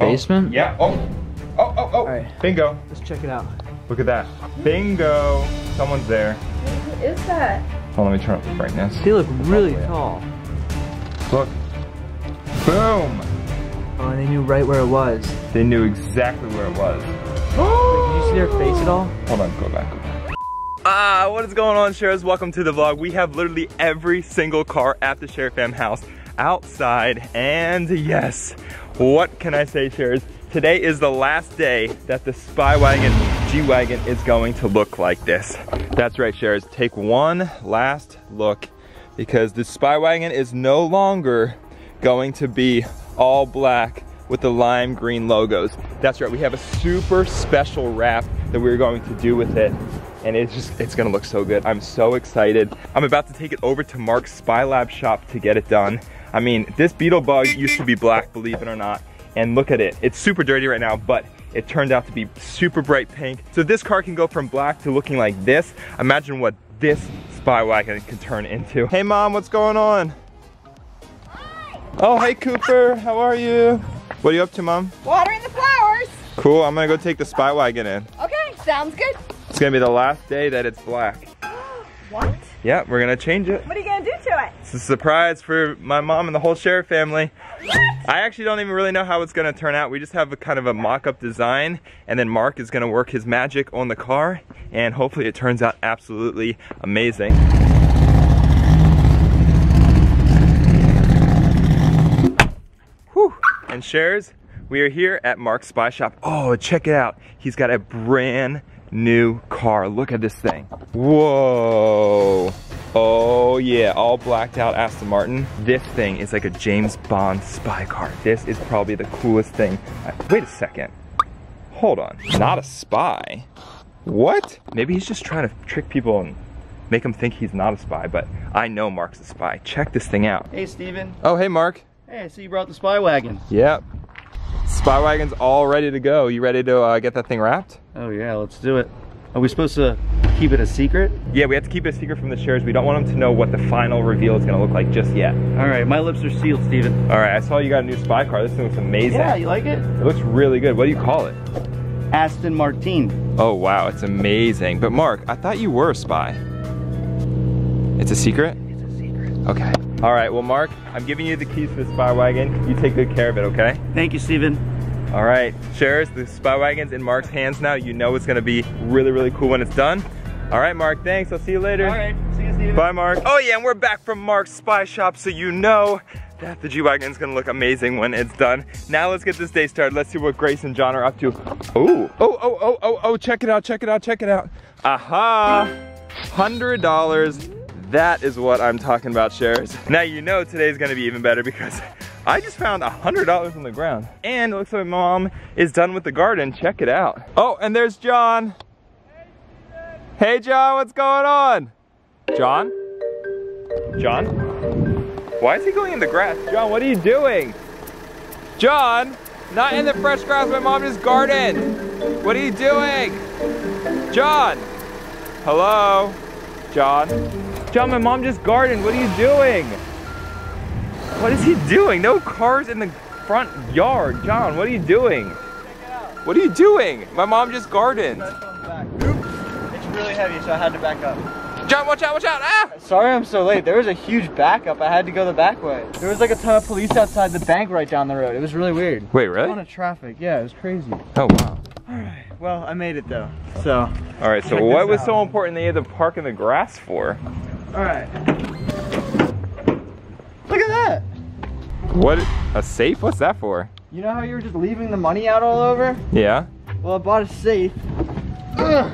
basement? Yeah. Oh. Oh, oh, oh. All right. Bingo. Let's check it out. Look at that. Bingo. Someone's there. Who is that? Hold on, let me turn up the brightness. They look really way up. tall. Look. Boom. Oh, and they knew right where it was. They knew exactly where it was. Did you see their face at all? Hold on, go back. Ah, what is going on, Sharers? Welcome to the vlog. We have literally every single car at the Sharer Fam house outside. And yes, what can I say, Sharers? Today is the last day that the Spy Wagon G-Wagon is going to look like this. That's right, Sharers. Take one last look because the Spy Wagon is no longer going to be all black with the lime green logos. That's right, we have a super special wrap that we're going to do with it. And it's just, it's gonna look so good. I'm so excited. I'm about to take it over to Mark's Spy Lab shop to get it done. I mean, this Beetle Bug used to be black, believe it or not. And look at it, it's super dirty right now, but it turned out to be super bright pink. So this car can go from black to looking like this. Imagine what this Spy Wagon can turn into. Hey mom, what's going on? Oh, hey Cooper, how are you? What are you up to, mom? Watering the flowers. Cool, I'm gonna go take the Spy Wagon in. Okay, sounds good. It's gonna be the last day that it's black. What? Yeah, we're gonna change it. What are you gonna do to it? It's a surprise for my mom and the whole Sharer family. What? I actually don't even really know how it's gonna turn out. We just have a kind of a mock-up design and then Mark is gonna work his magic on the car and hopefully it turns out absolutely amazing. Whew. And Sharers, we are here at Mark's Spy Shop. Oh, check it out. He's got a brand new car. Look at this thing. Whoa. Oh yeah, all blacked out Aston Martin. This thing is like a James Bond spy car. This is probably the coolest thing. Wait a second. Hold on. Not a spy. What? Maybe he's just trying to trick people and make them think he's not a spy, but I know Mark's a spy. Check this thing out. Hey, Stephen. Oh, hey Mark. Hey, I see you brought the spy wagon. Yep. Spy wagon's all ready to go. You ready to uh, get that thing wrapped? Oh, yeah, let's do it. Are we supposed to keep it a secret? Yeah, we have to keep it a secret from the Sharers. We don't want them to know what the final reveal is gonna look like just yet. All right, my lips are sealed, Stephen. All right, I saw you got a new spy car. This thing looks amazing. Yeah, you like it? It looks really good. What do you call it? Aston Martin. Oh, wow, it's amazing. But Mark, I thought you were a spy. It's a secret? It's a secret. Okay. All right, well, Mark, I'm giving you the keys to the spy wagon. You take good care of it, okay? Thank you, Stephen. All right, Sharers, the spy wagon's in Mark's hands now. You know it's gonna be really, really cool when it's done. All right, Mark, thanks. I'll see you later. All right, see you, Stephen. Bye, Mark. Oh yeah, and we're back from Mark's Spy Shop, so you know that the G-Wagon's gonna look amazing when it's done. Now let's get this day started. Let's see what Grace and John are up to. Oh, oh, oh, oh, oh, oh, check it out, check it out, check it out. Aha, $100. That is what I'm talking about, Sharers. Now you know today's gonna be even better because I just found a $100 on the ground. And it looks like my mom is done with the garden. Check it out. Oh, and there's John. Hey John, what's going on? John? John? Why is he going in the grass? John, what are you doing? John, not in the fresh grass my mom just gardened. What are you doing? John? Hello? John? John, my mom just gardened. What are you doing? What is he doing? No cars in the front yard. John, what are you doing? What are you doing? My mom just gardened. It's really heavy, so I had to back up. John, watch out, watch out. Ah! Sorry I'm so late. There was a huge backup. I had to go the back way. There was like a ton of police outside the bank right down the road. It was really weird. Wait, really? A ton of traffic. Yeah, it was crazy. Oh, wow. Alright, well, I made it though. So, All right, so what was out. so important you had to park in the grass for? at that! What? A safe? What's that for? You know how you were just leaving the money out all over? Yeah? Well, I bought a safe. Ugh.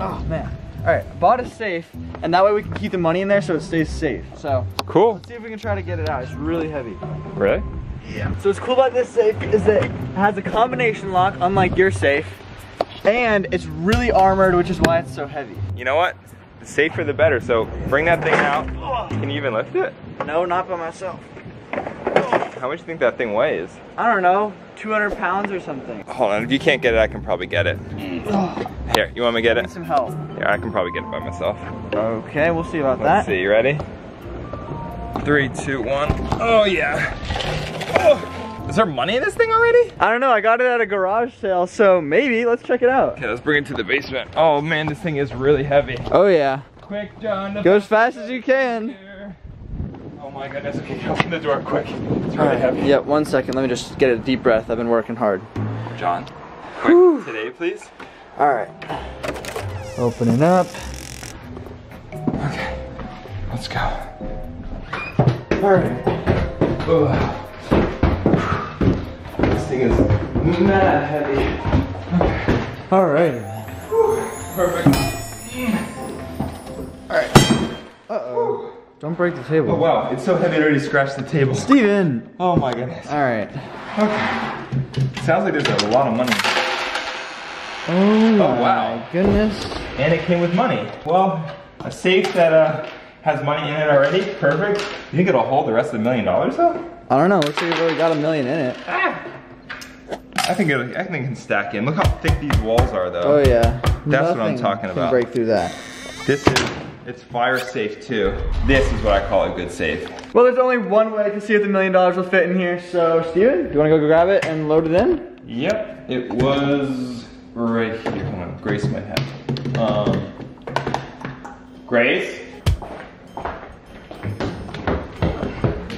Oh, man. Alright, I bought a safe, and that way we can keep the money in there so it stays safe. So, Cool. let's see if we can try to get it out. It's really heavy. Really? Yeah. So what's cool about this safe is that it has a combination lock, unlike your safe, and it's really armored, which is why it's so heavy. You know what? The safer the better. So bring that thing out. Can you even lift it? No, not by myself. How much do you think that thing weighs? I don't know, 200 pounds or something. Hold on. If you can't get it, I can probably get it. Mm. Here, you want me to get Need it? some help. Here, I can probably get it by myself. Okay, we'll see about that. Let's see. You ready? Three, two, one. Oh yeah. Oh, Is there money in this thing already? I don't know, I got it at a garage sale, so maybe, let's check it out. Okay, let's bring it to the basement. Oh man, this thing is really heavy. Oh yeah, Quick, John. go as fast as you can. Oh my goodness, okay, open the door quick. It's really heavy. Yeah, one second, let me just get a deep breath, I've been working hard. John, quick, today please. All right. Opening up. Okay, let's go. All right. Ugh. This thing is mad heavy. All right. Perfect. Don't break the table. Oh wow, it's so heavy it already scratched the table. Stephen! Oh my goodness. All right. Okay. Sounds like there's a lot of money. Oh, my wow. goodness. And it came with money. Well, a safe that uh, has money in it already, perfect. You think it'll hold the rest of the million dollars though? I don't know, looks like it really got a million in it. I think it, I think it can stack in. Look how thick these walls are though. Oh yeah. That's what I'm Nothing talking about. break through that. This is, it's fire safe too. This is what I call a good safe. Well, there's only one way to see if the million dollars will fit in here. So, Stephen, do you want to go grab it and load it in? Yep, it was right here. Hold on, Grace might have. Um, Grace?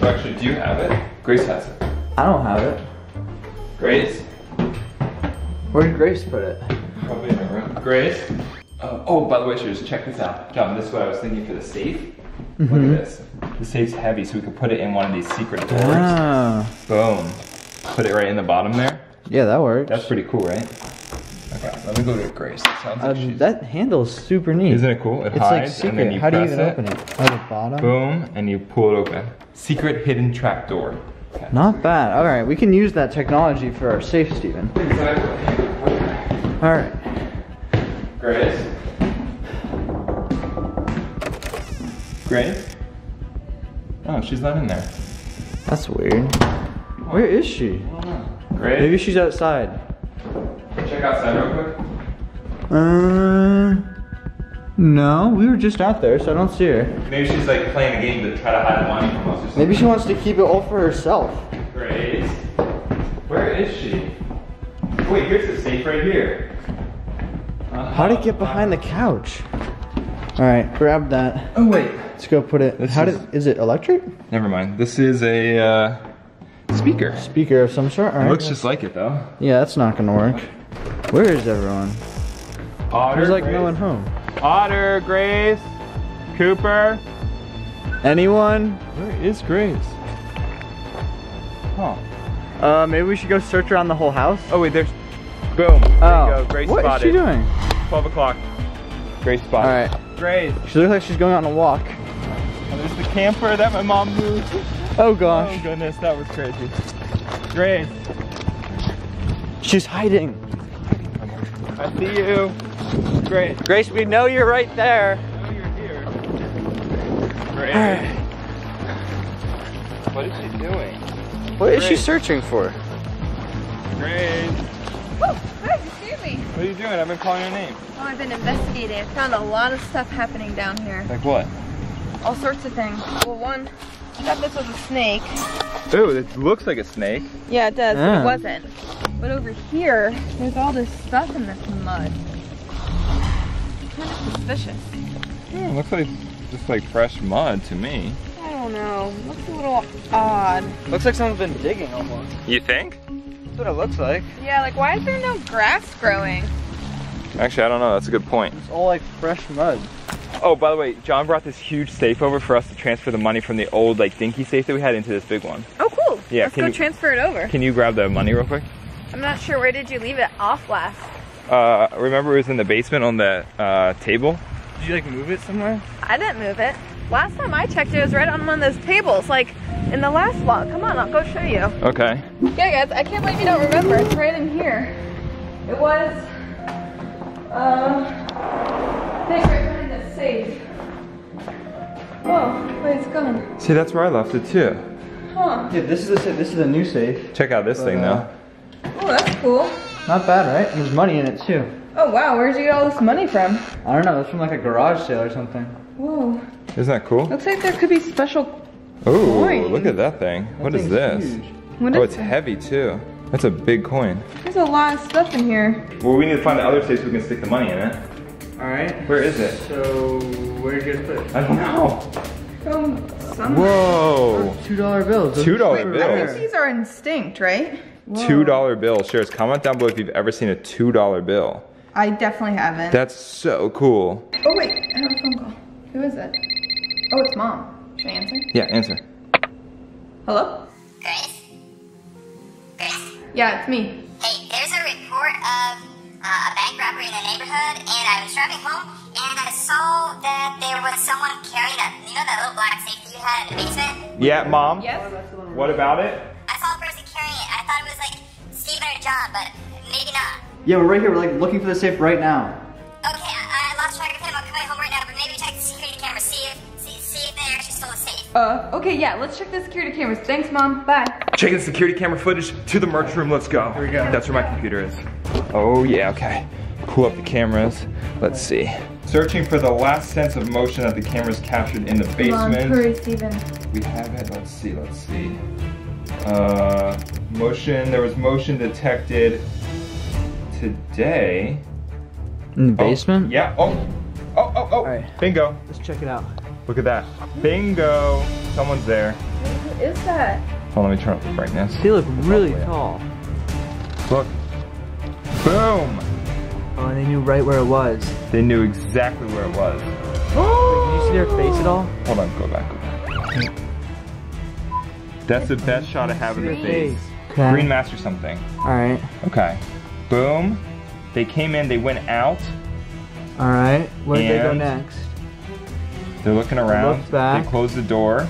Actually, do you have it? Grace has it. I don't have it. Grace? Where did Grace put it? Probably in her room. Grace? Uh, oh, by the way, just check this out. John, this is what I was thinking for the safe. Look at this. The safe's heavy, so we could put it in one of these secret doors. Ah. Boom. Put it right in the bottom there. Yeah, that works. That's pretty cool, right? Okay, let me go to Grace. Like Uh, she's... that handle's super neat. Isn't it cool? It It's like hides, and then secret. you How do you even it. open it? Oh, the bottom? Boom, and you pull it open. Secret hidden trap door. Okay. Not bad. All right, we can use that technology for our safe, Stephen. Exactly. All right. Grace? Oh, she's not in there. That's weird. Where is she? Maybe she's outside. Check outside real quick. Uh, no, we were just out there, so I don't see her. Maybe she's like playing a game to try to hide the money from us or something. Maybe she wants to keep it all for herself. Grace? Where is she? Wait, here's the safe right here. How did it get behind the couch? All right, grab that. Oh wait. Let's go put it. This How is- did? Is it electric? Never mind. This is a uh, speaker. Speaker of some sort. All It right. looks just like it though. Yeah, that's not gonna work. Where is everyone? Otter. There's like Grace. no one home. Otter, Grace, Cooper. Anyone? Where is Grace? Huh. Uh, maybe we should go search around the whole house. Oh wait, there's. Boom. There Oh, you go. Grace what is spotted. she doing? 12 o'clock. Grace All spotted. right. Grace. She looks like she's going on a walk. Oh, there's the camper that my mom moved. Oh gosh. Oh goodness, that was crazy. Grace, She's hiding. I see you. Grace. Grace, we know you're right there. I know you're here. Grace. What is she doing? What is she searching for? Grace. Me. What are you doing? I've been calling your name. Oh, I've been investigating. I found a lot of stuff happening down here. Like what? All sorts of things. Well, one, I thought this was a snake. Ooh, it looks like a snake. Yeah, it does, but Ah. it wasn't. But over here, there's all this stuff in this mud. Kind of suspicious. Hmm, looks like just like fresh mud to me. I don't know. Looks a little odd. Looks like someone's been digging almost. You think? That's what it looks like. Yeah, like why is there no grass growing? Actually, I don't know. That's a good point. It's all like fresh mud. Oh, by the way, John brought this huge safe over for us to transfer the money from the old like dinky safe that we had into this big one. Oh, cool. Yeah, Let's can go you- transfer it over. Can you grab the money real quick? I'm not sure where did you leave it off last. Uh, remember it was in the basement on the uh, table? Did you like move it somewhere? I didn't move it. Last time I checked, it was right on one of those tables, like in the last vlog. Come on, I'll go show you. Okay. Yeah, guys, I can't believe you don't remember. It's right in here. It was, um, I think right behind the safe. Oh, wait, it's gone. See, that's where I left it too. Huh. Yeah, this is a this is a new safe. Check out this thing though. Oh, that's cool. Not bad, right? And there's money in it too. Oh, wow, where'd you get all this money from? I don't know. It's from like a garage sale or something. Whoa. Isn't that cool? Looks like there could be special Ooh, coin. look at that thing. What is this? What Oh, is it's it? heavy too. That's a big coin. There's a lot of stuff in here. Well, we need to find the other safe so we can stick the money in it. Alright. Where is it? So, where did you guys put it? I don't know. From some. Whoa. Two dollar bills. Those $2 are bills. I think these are instinct, right? Two dollar bill. Sharers. Comment down below if you've ever seen a two dollar bill. I definitely haven't. That's so cool. oh wait, I have a phone call. Who is it? Oh, it's mom. Should I answer? Yeah, answer. Hello? Grace? Grace? Yeah, it's me. Hey, there's a report of uh, a bank robbery in the neighborhood, and I was driving home, and I saw that there was someone carrying that, you know that little black safety you had in the basement? Yeah, mom. Yes. What about it? I saw a person carrying it. I thought it was like Stephen or John, but maybe not. Yeah, we're right here. We're like looking for the safe right now. Uh, okay, yeah, let's check the security cameras. Thanks, mom. Bye. Checking security camera footage to the merch room. Let's go. Here we go. That's where my computer is. Oh yeah, okay. Pull up the cameras. Let's see. Searching for the last sense of motion that the cameras captured in the basement. Come on, hurry, Stephen. We have it. Let's see. Let's see. Uh, motion. There was motion detected today. In the Oh, basement? yeah. Oh. Oh. Oh. Oh. Alright. Bingo. Let's check it out. Look at that. Bingo. Someone's there. Who is that? Hold on. Let me turn up the brightness. They look really way up. tall. Look. Boom. Oh, and they knew right where it was. They knew exactly where it was. Wait, Did you see their face at all? Hold on, go back, go back. That's the best shot I have of the face. Okay. Green mask or something. Alright. Okay. Boom. They came in, they went out. Alright. Where did they go next? They're looking around. looked back. They closed the door.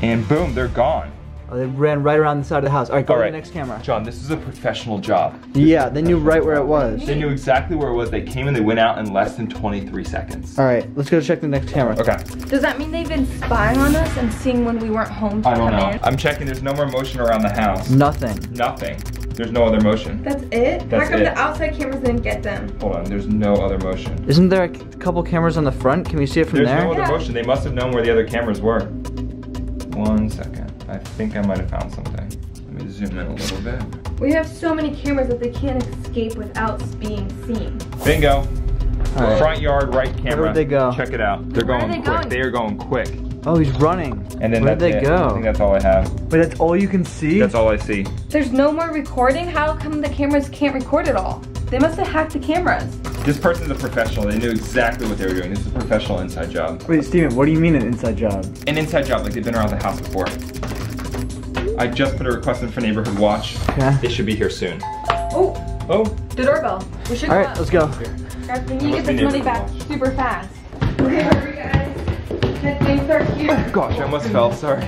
And boom, they're gone. Oh, they ran right around the side of the house. Alright, go All to the next camera. John, this is a professional job. Yeah, they knew right where it was. They knew exactly where it was. They came and they went out in less than 23 seconds. Alright, let's go check the next camera. Okay. Does that mean they've been spying on us and seeing when we weren't home to I don't come know. in? I'm checking. There's no more motion around the house. Nothing. Nothing. There's no other motion. That's it? That's How come it. the outside cameras didn't get them? Hold on. There's no other motion. Isn't there a couple cameras on the front? Can we see it from There's there? There's no other Yeah. motion. They must have known where the other cameras were. One second. I think I might have found something. Let me zoom in a little bit. We have so many cameras that they can't escape without being seen. Bingo. Alright. Front yard, right camera. Where'd they go? Check it out. They're Where are going they quick. going? They are going quick. Oh, he's running. And then Where'd that's they it. go? I think that's all I have. Wait, that's all you can see? That's all I see. There's no more recording? How come the cameras can't record it all? They must have hacked the cameras. This person's a professional. They knew exactly what they were doing. This is a professional inside job. Wait, Stephen, what do you mean an inside job? An inside job, like they've been around the house before. I just put a request in for neighborhood watch. Okay. It should be here soon. Oh, Oh, the doorbell. We should go Alright, up. let's go. Guys, we need to get this money back watch. super fast. Okay, hurry guys. That things are here. gosh, I almost fell. Sorry.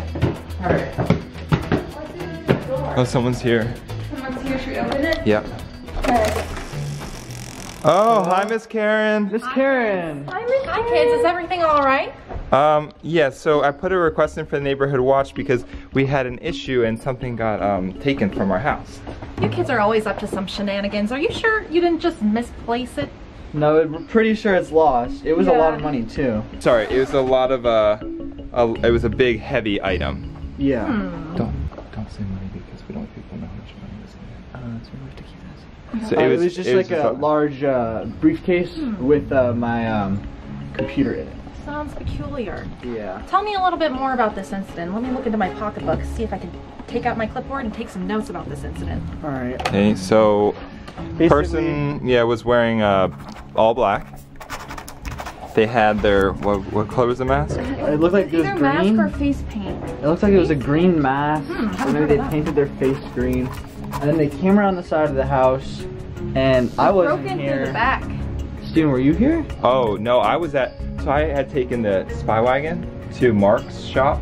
Alright. Let's do the door. Oh, someone's here. Someone's here. Should we open it? Yep. Okay. Oh, hi, Miss Karen. Miss Karen. Hi, Hi, kids. Is everything all right? Um, yeah, so I put a request in for the neighborhood watch because we had an issue and something got um, taken from our house. You kids are always up to some shenanigans. Are you sure you didn't just misplace it? No, we're pretty sure it's lost. It was a lot of money too. Sorry, it was a lot of, uh, a, it was a big, heavy item. Yeah. Don't, don't say money because we don't want people to know how much money was in Uh, so we have to keep this. So Uh, it, was, just like a large uh, briefcase with uh, my um, computer in it. Sounds peculiar. Yeah. Tell me a little bit more about this incident. Let me look into my pocketbook, see if I can take out my clipboard and take some notes about this incident. All right. Okay, so Basically, person, yeah, was wearing uh, all black. They had their, what, what color was the mask? it looked like it was Either green. mask or face paint. It looked like it was a green mask. Hmm, haven't or maybe they that. painted their face green. And then they came around the side of the house, and I wasn't Broken here. through the back. Stephen, were you here? Oh, no, I was at, so I had taken the spy wagon to Mark's shop.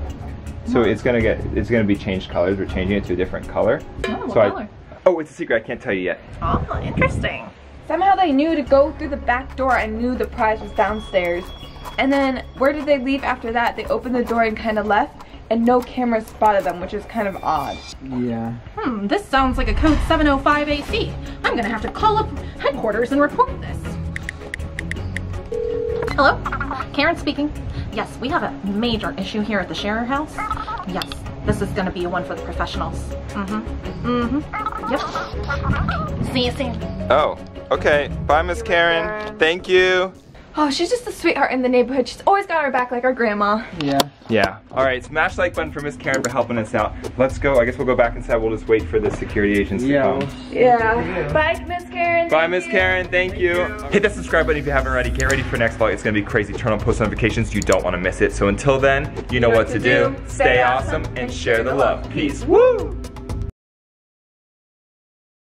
So it's gonna get, it's gonna be changed colors. We're changing it to a different color. Oh, what so color? I, oh, it's a secret. I can't tell you yet. Oh, interesting. Somehow they knew to go through the back door and knew the prize was downstairs. And then where did they leave after that? They opened the door and kind of left, and no cameras spotted them, which is kind of odd. Yeah. Hmm, this sounds like a code 705 AC. I'm gonna have to call up headquarters and report this. Hello? Karen speaking. Yes, we have a major issue here at the Sharer House. Yes, This is gonna be one for the professionals. Mm-hmm. Mm-hmm. Yep. See you soon. Oh, okay. Bye, Miss Karen. Thank you. Oh, she's just a sweetheart in the neighborhood. She's always got our back like our grandma. Yeah. Yeah. All right, smash like button for Miss Karen for helping us out. Let's go. I guess we'll go back inside. We'll just wait for the security agents to Yeah. come. we'll- Yeah. Bye, Miss Karen. Bye, Miss. Karen. Thank you. Hit that subscribe button if you haven't already. Get ready for next vlog. It's gonna be crazy. Turn on post notifications. You don't want to miss it. So until then, you know what to do. Stay awesome and share the love. Peace. Woo!